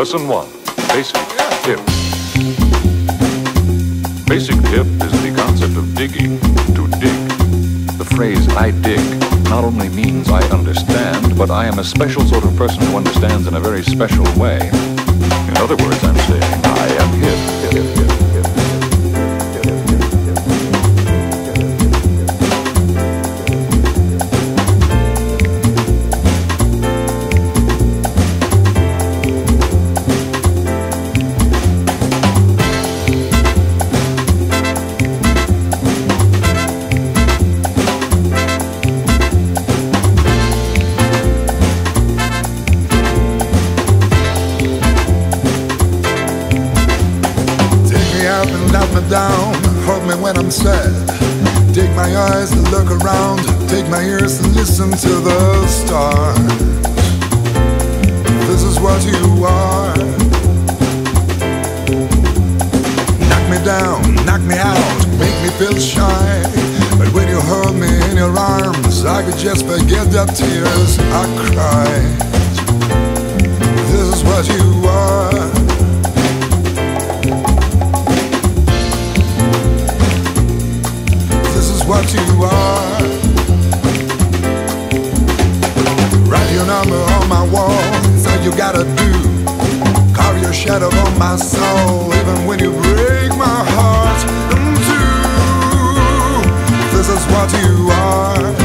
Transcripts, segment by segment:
Lesson 1 Basic Tip. Basic tip is the concept of digging, to dig. The phrase I dig not only means I understand, but I am a special sort of person who understands in a very special way. In other words, I'm saying I am hip, hip, hip, and let me down, hold me when I'm sad. Take my eyes to look around, take my ears to listen to the stars. This is what you are. Knock me down, knock me out, make me feel shy. But when you hold me in your arms, I could just forget the tears I cried. This is what you on my wall. All you gotta do. Carve your shadow on my soul, even when you break my heart in two. This is what you are.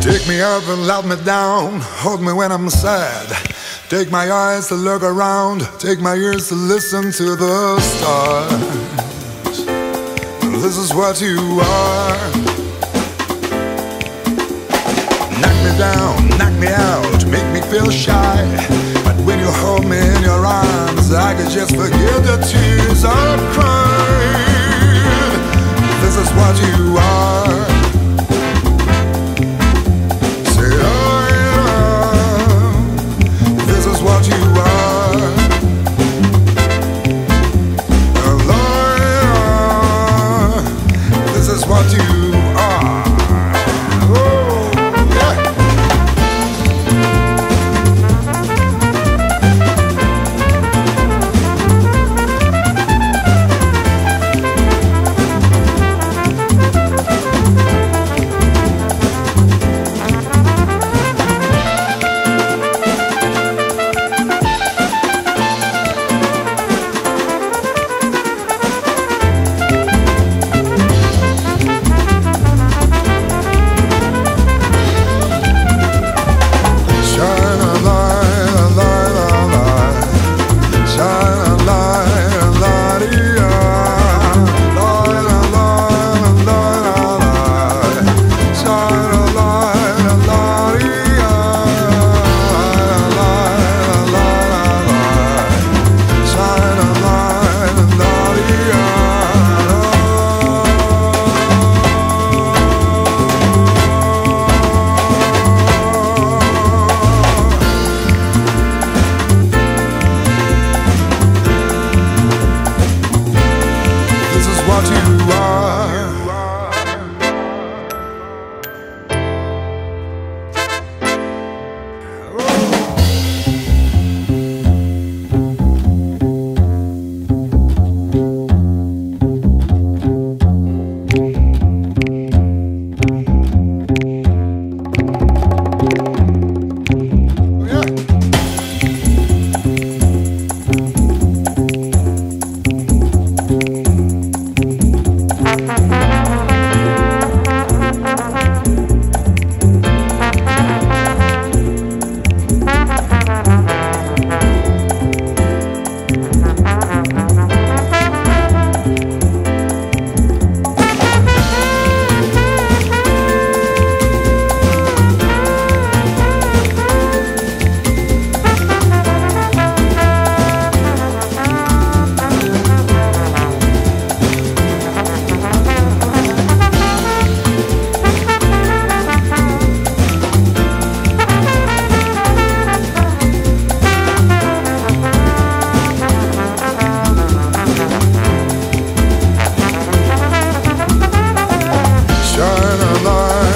Take me up and let me down. Hold me when I'm sad. Take my eyes to look around. Take my ears to listen to the stars. This is what you are. Knock me down, knock me out, make me feel shy. But when you hold me in your arms, I could just forget the tears I've cried. shine a light.